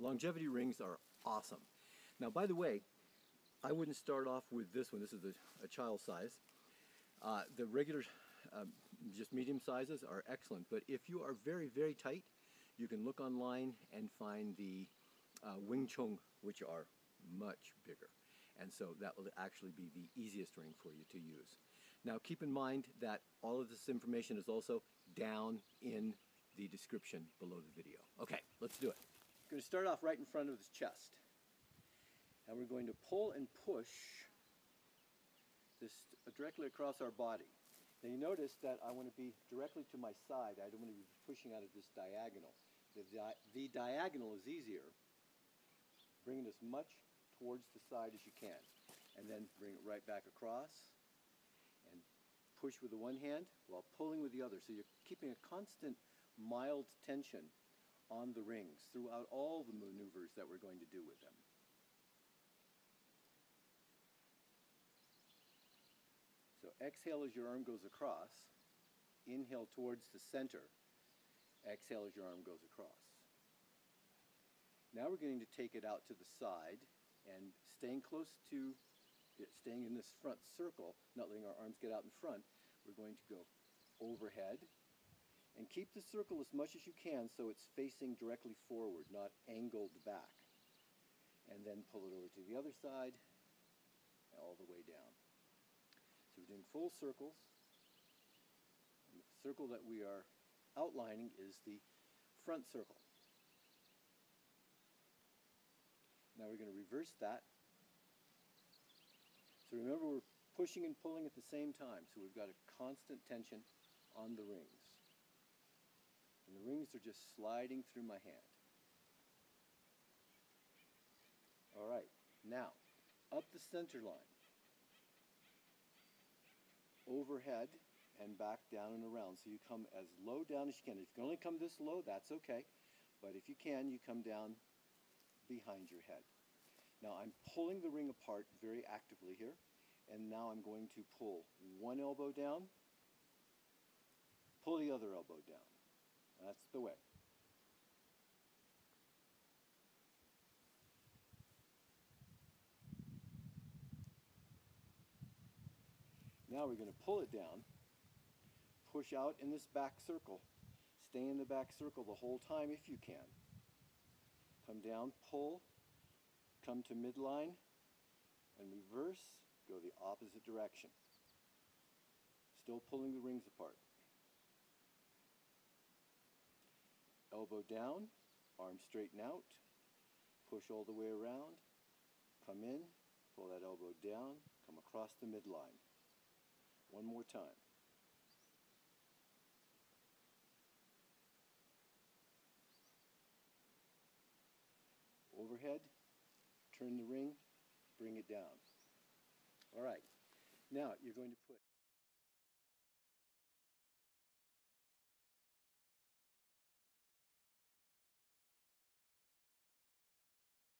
Longevity rings are awesome. Now, by the way, I wouldn't start off with this one. This is a, a child size. Uh, the regular, um, just medium sizes are excellent. But if you are very, very tight, you can look online and find the uh, Wing Chun, which are much bigger. And so that will actually be the easiest ring for you to use. Now keep in mind that all of this information is also down in the description below the video. Okay, let's do it. Going to start off right in front of his chest. And we're going to pull and push this directly across our body. Now you notice that I want to be directly to my side. I don't want to be pushing out of this diagonal. The, di the diagonal is easier. Bring it as much towards the side as you can. And then bring it right back across and push with the one hand while pulling with the other. So you're keeping a constant mild tension on the rings throughout all the maneuvers that we're going to do with them. So exhale as your arm goes across. Inhale towards the center. Exhale as your arm goes across. Now we're going to take it out to the side and staying close to staying in this front circle, not letting our arms get out in front, we're going to go overhead and keep the circle as much as you can so it's facing directly forward, not angled back. And then pull it over to the other side all the way down. So we're doing full circles. And the circle that we are outlining is the front circle. Now we're going to reverse that so remember we're pushing and pulling at the same time, so we've got a constant tension on the rings. And the rings are just sliding through my hand. All right, now up the center line, overhead and back down and around. So you come as low down as you can. If you can only come this low, that's okay. But if you can, you come down behind your head. Now I'm pulling the ring apart very actively here, and now I'm going to pull one elbow down, pull the other elbow down. That's the way. Now we're going to pull it down, push out in this back circle. Stay in the back circle the whole time if you can. Come down, pull, come to midline and reverse, go the opposite direction. Still pulling the rings apart. Elbow down, arm straighten out, push all the way around, come in, pull that elbow down, come across the midline. One more time. Overhead, turn the ring, bring it down. All right, now you're going to put